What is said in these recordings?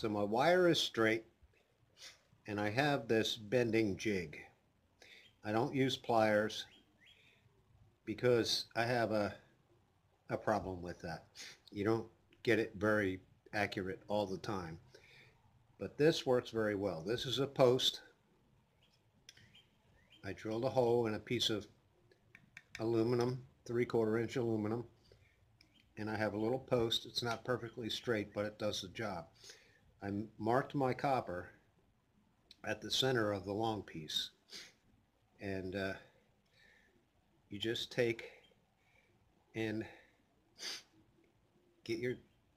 So my wire is straight and I have this bending jig. I don't use pliers because I have a, a problem with that. You don't get it very accurate all the time. But this works very well. This is a post. I drilled a hole in a piece of aluminum, three quarter inch aluminum. And I have a little post. It's not perfectly straight, but it does the job. I marked my copper at the center of the long piece. And uh, you just take and get your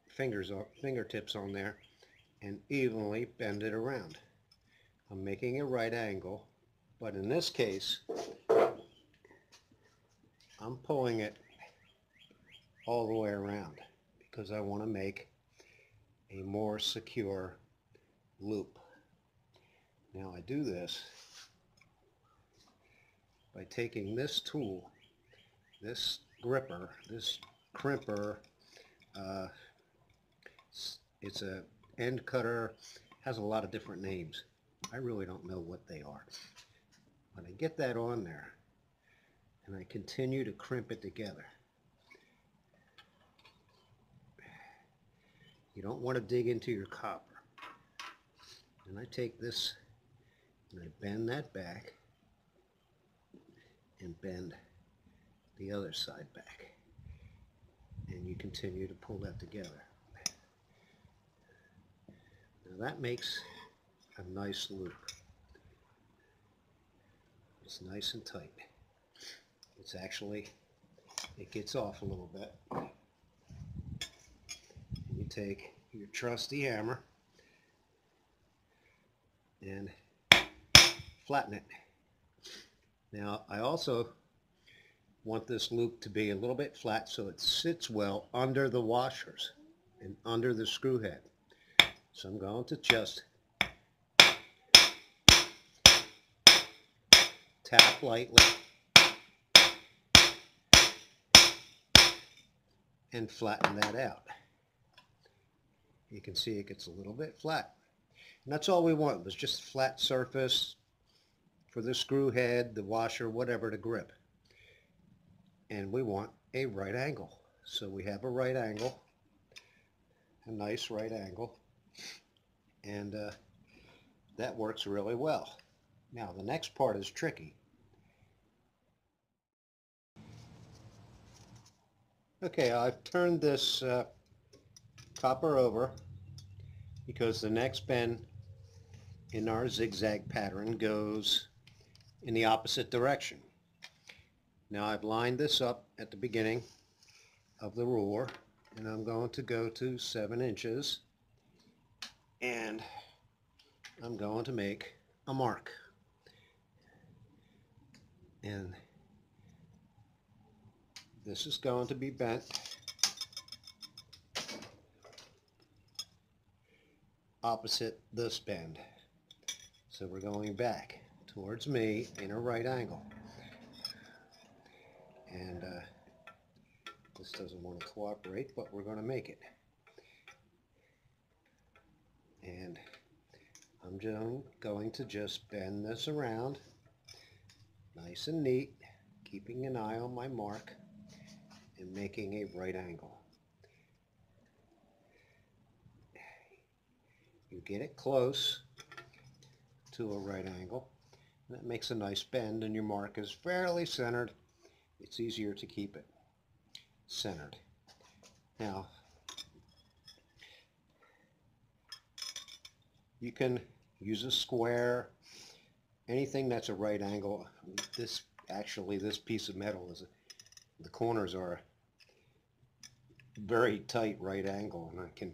fingers on, fingertips on there and evenly bend it around. I'm making a right angle, but in this case, I'm pulling it all the way around because I want to make a more secure loop. Now I do this by taking this tool, this gripper, this crimper, uh, it's a end cutter, has a lot of different names. I really don't know what they are. But I get that on there and I continue to crimp it together. You don't want to dig into your copper. And I take this and I bend that back and bend the other side back. And you continue to pull that together. Now that makes a nice loop. It's nice and tight. It's actually, it gets off a little bit. Take your trusty hammer and flatten it. Now I also want this loop to be a little bit flat so it sits well under the washers and under the screw head. So I'm going to just tap lightly and flatten that out. You can see it gets a little bit flat. And that's all we want was just flat surface for the screw head, the washer, whatever to grip. And we want a right angle. So we have a right angle, a nice right angle and uh, that works really well. Now the next part is tricky. Okay, I've turned this uh, copper over because the next bend in our zigzag pattern goes in the opposite direction. Now I've lined this up at the beginning of the ruler and I'm going to go to 7 inches and I'm going to make a mark and this is going to be bent opposite this bend. So we're going back towards me in a right angle. And uh, this doesn't want to cooperate but we're going to make it. And I'm going to just bend this around nice and neat keeping an eye on my mark and making a right angle you get it close to a right angle that makes a nice bend and your mark is fairly centered it's easier to keep it centered now you can use a square, anything that's a right angle. This actually, this piece of metal is, the corners are a very tight right angle and I can,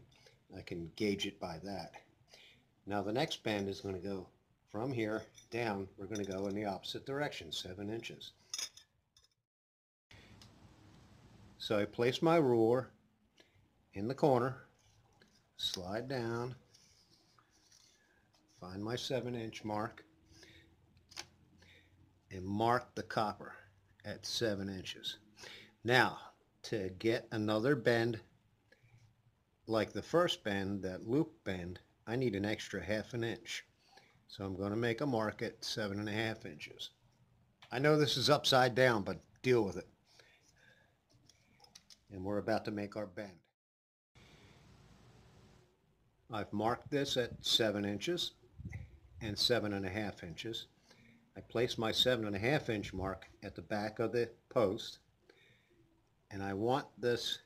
I can gauge it by that. Now the next bend is going to go from here down, we're going to go in the opposite direction, 7 inches. So I place my ruler in the corner, slide down, find my 7 inch mark and mark the copper at 7 inches. Now to get another bend like the first bend, that loop bend, I need an extra half an inch. So I'm going to make a mark at seven and a half inches. I know this is upside down, but deal with it. And we're about to make our bend. I've marked this at seven inches and seven and a half inches. I place my seven and a half inch mark at the back of the post and I want this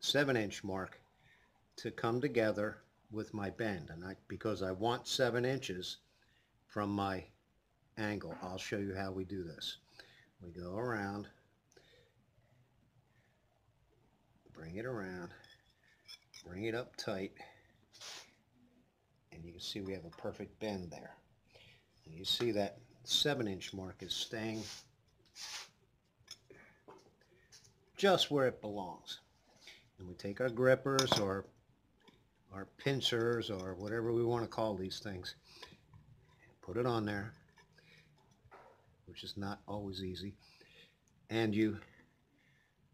seven inch mark to come together with my bend and I because I want seven inches from my angle I'll show you how we do this. We go around bring it around bring it up tight and you can see we have a perfect bend there. And you see that seven inch mark is staying just where it belongs. And we take our grippers or our pincers or whatever we want to call these things. Put it on there which is not always easy. And you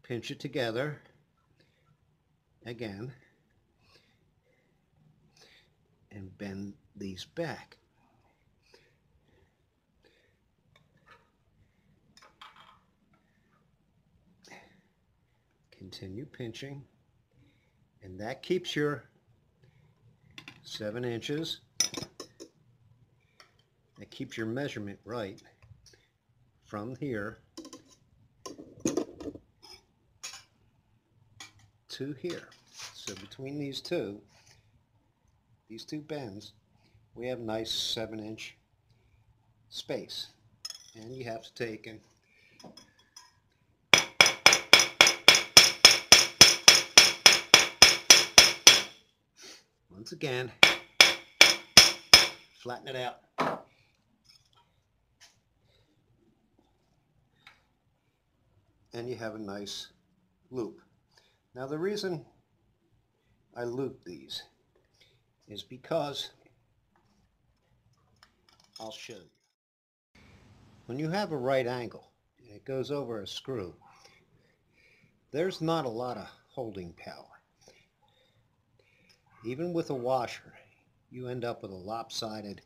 pinch it together again and bend these back. Continue pinching and that keeps your seven inches. That keeps your measurement right from here to here. So between these two these two bends we have nice seven inch space. And you have to take and once again, flatten it out. And you have a nice loop. Now the reason I loop these is because I'll show you. When you have a right angle and it goes over a screw, there's not a lot of holding power even with a washer, you end up with a lopsided,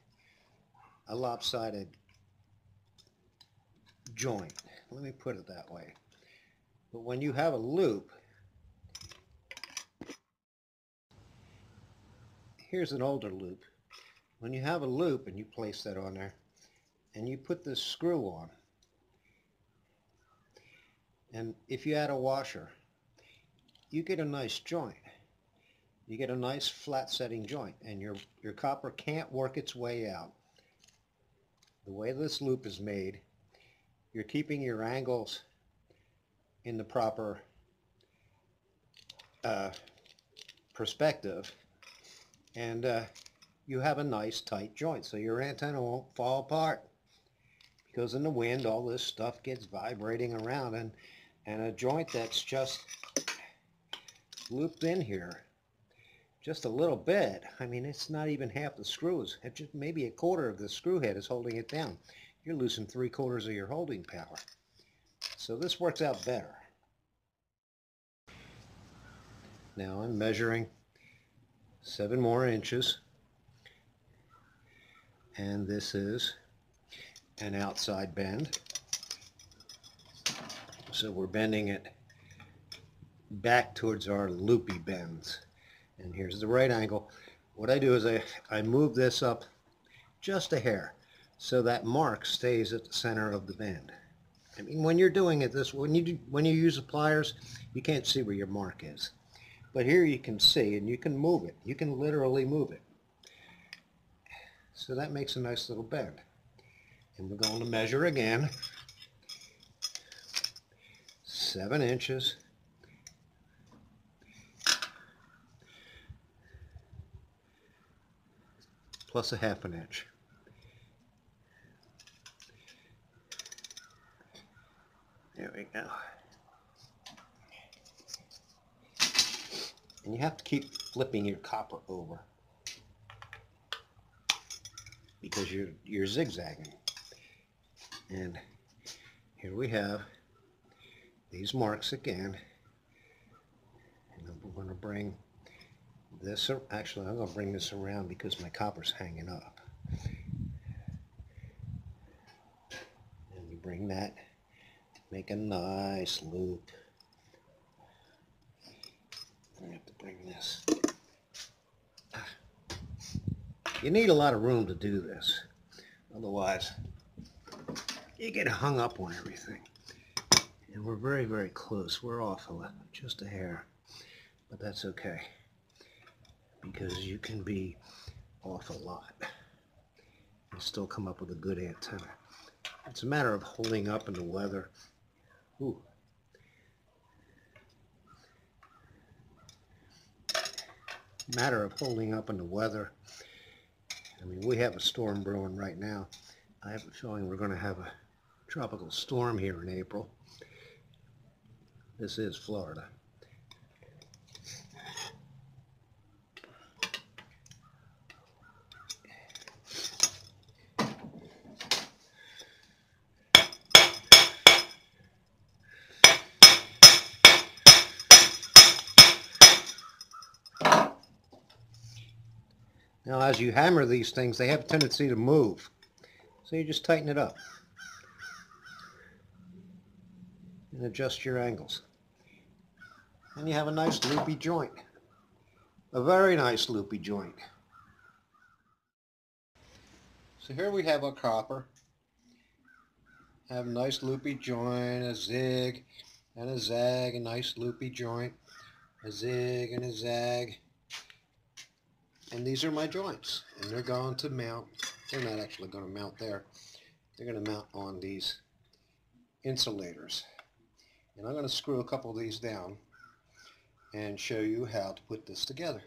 a lopsided joint. Let me put it that way. But when you have a loop, here's an older loop. When you have a loop and you place that on there, and you put this screw on, and if you add a washer, you get a nice joint you get a nice flat setting joint and your, your copper can't work its way out. The way this loop is made, you're keeping your angles in the proper uh, perspective and uh, you have a nice tight joint so your antenna won't fall apart because in the wind all this stuff gets vibrating around and and a joint that's just looped in here just a little bit. I mean, it's not even half the screws. It's just maybe a quarter of the screw head is holding it down. You're losing three quarters of your holding power. So this works out better. Now I'm measuring seven more inches. And this is an outside bend. So we're bending it back towards our loopy bends and here's the right angle. What I do is I, I move this up just a hair so that mark stays at the center of the bend. I mean, when you're doing it this when you do, when you use the pliers, you can't see where your mark is. But here you can see, and you can move it. You can literally move it. So that makes a nice little bend. And we're going to measure again. Seven inches. Plus a half an inch. There we go. And you have to keep flipping your copper over because you're, you're zigzagging. And here we have these marks again. And we're going to bring this, actually, I'm gonna bring this around because my copper's hanging up. And we bring that, make a nice loop. I have to bring this. Ah. You need a lot of room to do this. Otherwise, you get hung up on everything. And we're very, very close. We're off just a hair. But that's okay. Because you can be off a lot. And still come up with a good antenna. It's a matter of holding up in the weather. Ooh. Matter of holding up in the weather. I mean, we have a storm brewing right now. I have a feeling we're going to have a tropical storm here in April. This is Florida. As you hammer these things, they have a tendency to move. So you just tighten it up. And adjust your angles. And you have a nice loopy joint. A very nice loopy joint. So here we have a copper. Have a nice loopy joint, a zig and a zag, a nice loopy joint, a zig and a zag. And these are my joints. And they're going to mount, they're not actually going to mount there. They're going to mount on these insulators. And I'm going to screw a couple of these down and show you how to put this together.